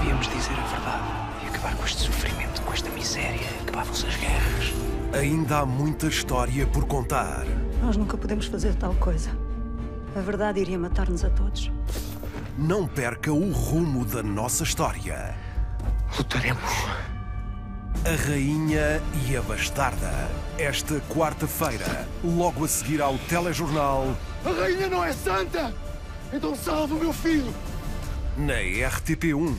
Devíamos dizer a verdade e acabar com este sofrimento, com esta miséria. Acabavam-se as guerras. Ainda há muita história por contar. Nós nunca podemos fazer tal coisa. A verdade iria matar-nos a todos. Não perca o rumo da nossa história. Lutaremos. A Rainha e a Bastarda. Esta quarta-feira, logo a seguir ao telejornal, A rainha não é santa! Então salve o meu filho! na RTP1.